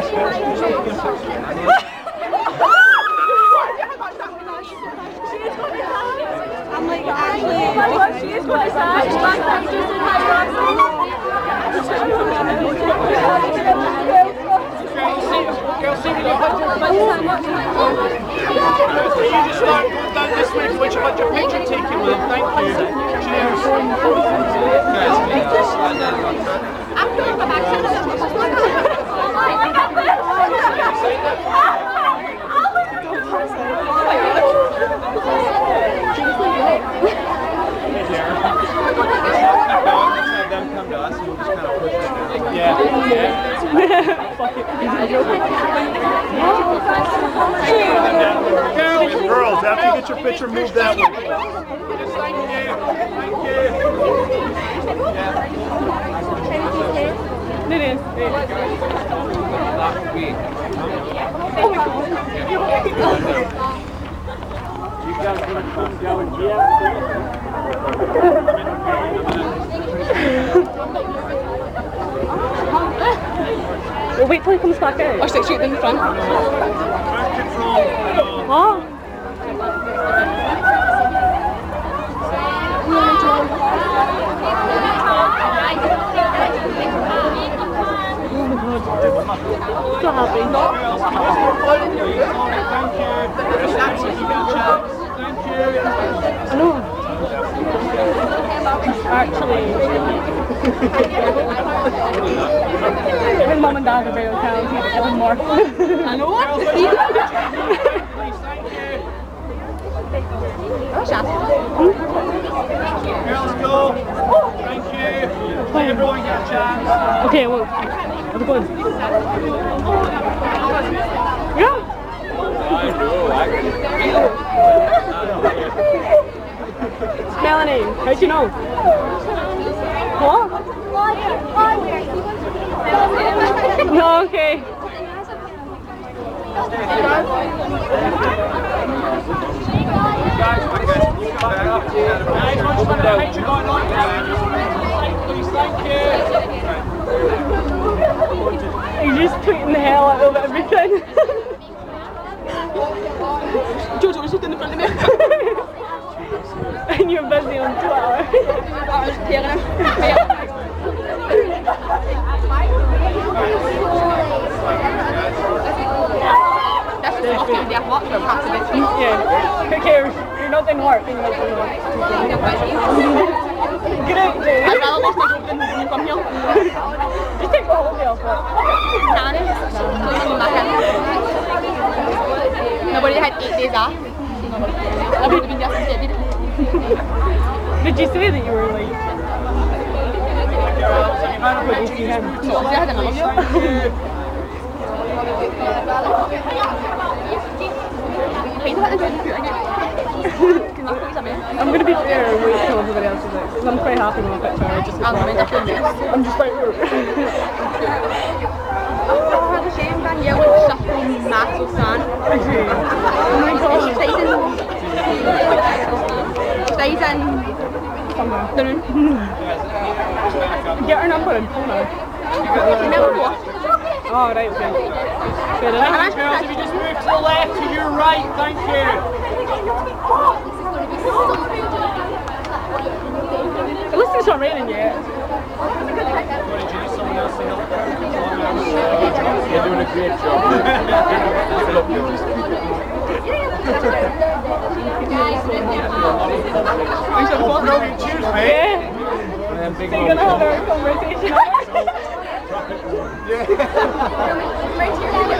I'm like, my god, she is quite. She's Girls, see when you put your So you just start going down this way once you had your picture taken with them. Thank you. Cheers. Yeah. Girls, after you get your picture, move that way. Thank you. Thank you. You guys gonna come down here? We'll wait till he comes back out. Or six feet in the front. Huh? So happy. I know. Actually, even mom and dad are very talented, even more. I know. Girls go. Thank you. Let everyone get a chance. Okay, well, it going? Yeah. Melanie, how'd you know? What? No, okay. Guys, once you've got a picture going on, please, thank you. Just tweeting the hell out of everything. Jojo was just in the front of me. and you're busy on Twitter. I was tearing him. That's just off doing their work, but perhaps a bit. yeah. Who and you're not doing work. Get out, I'd rather Joe than than come here. Just take the whole. Nanny. Nobody had eight days off. I've only been there since February. Did you say that you were late? But you I had I'm gonna be fair and wait till everybody else is out. Because I'm quite happy with my picture. I just I'm going to feel this. I'm just like, Oh, the shame Danielle would shuffle massive sand. okay. Oh my She god. stays in. Stays in. Dunno. Get her number and phone her. Never go. Oh, right, okay. Fair enough. Girls, if you just move to the left, to your right, thank you. At least it's not raining yet. You're doing a great job. Brilliant, cheers, mate. Yeah. And big So you're gonna have our conversation. Yeah.